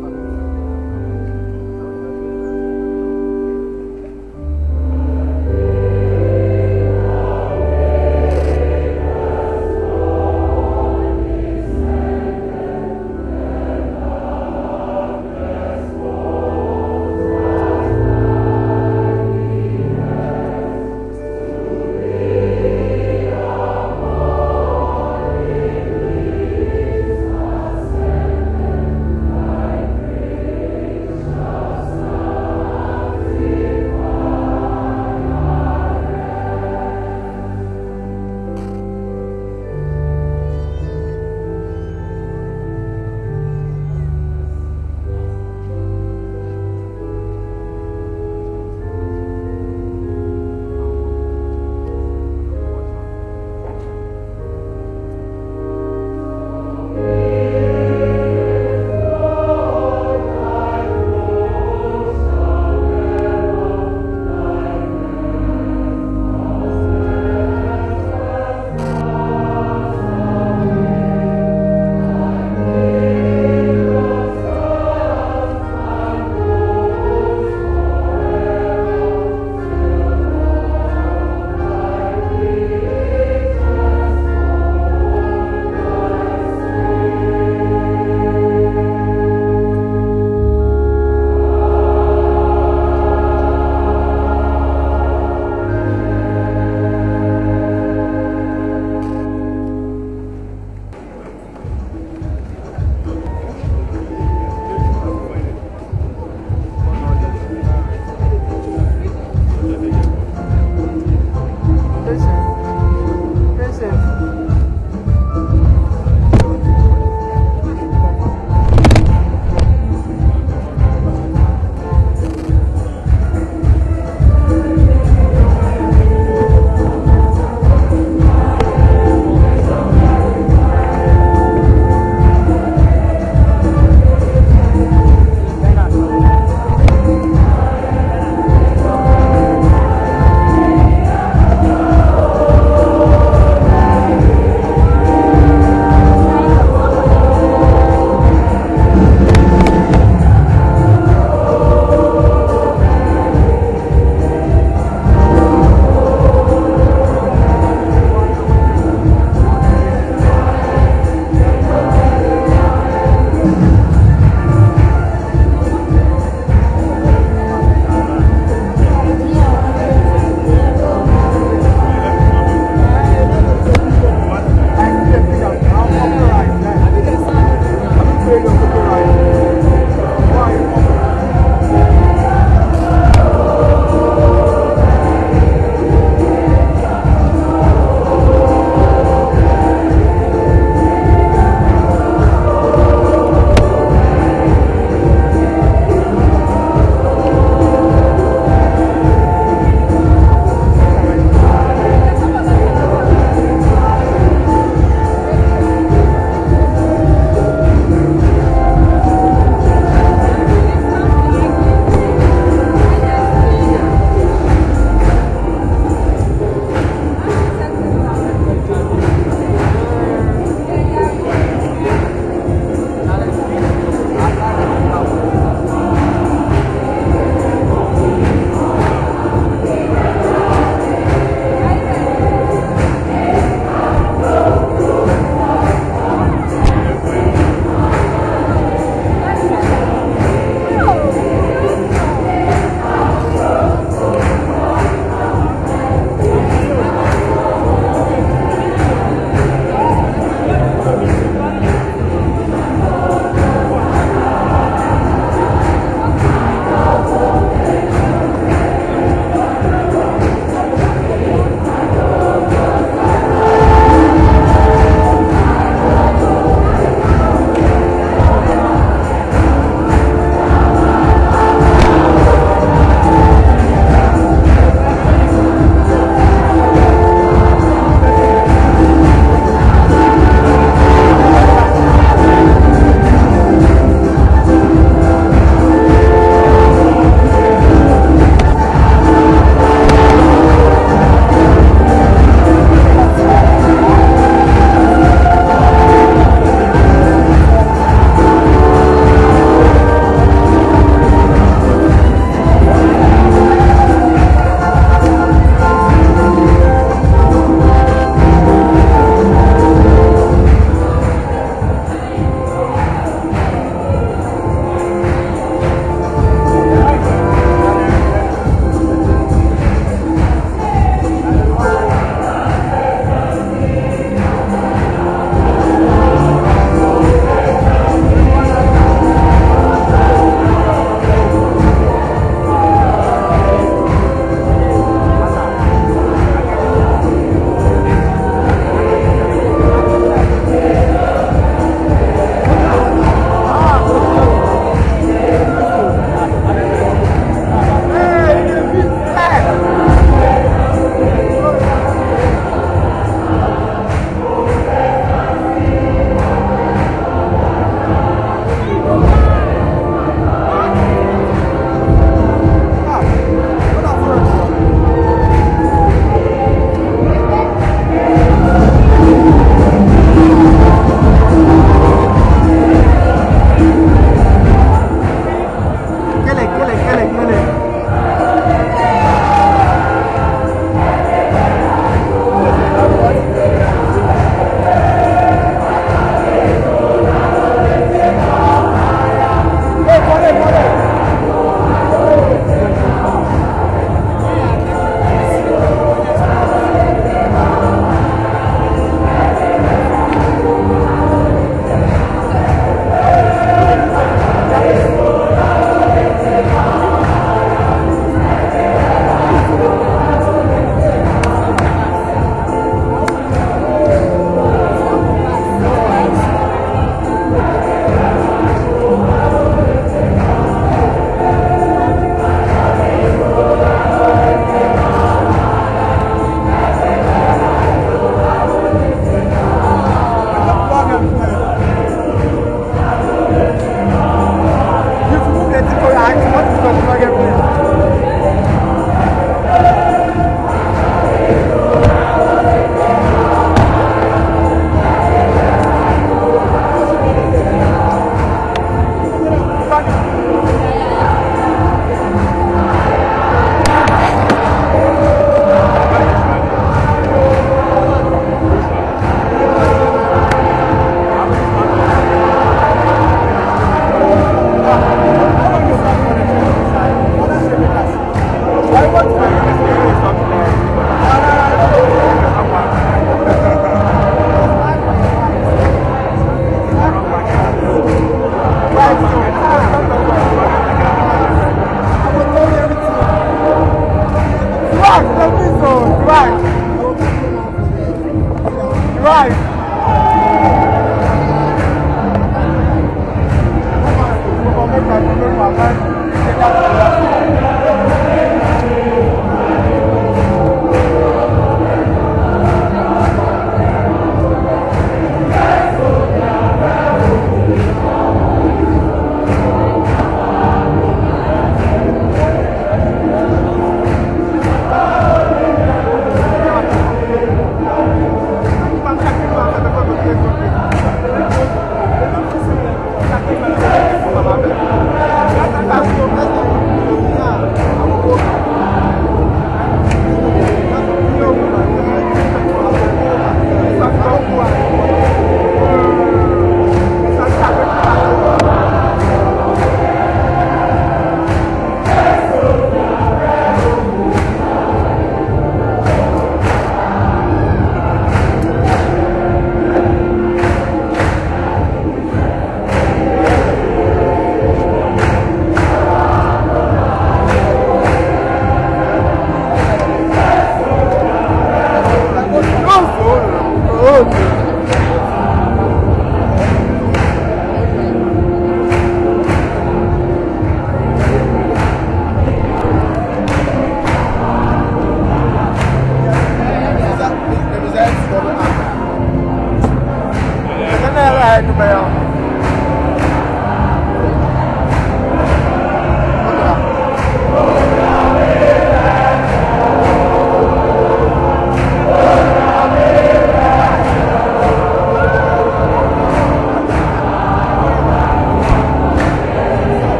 Calma.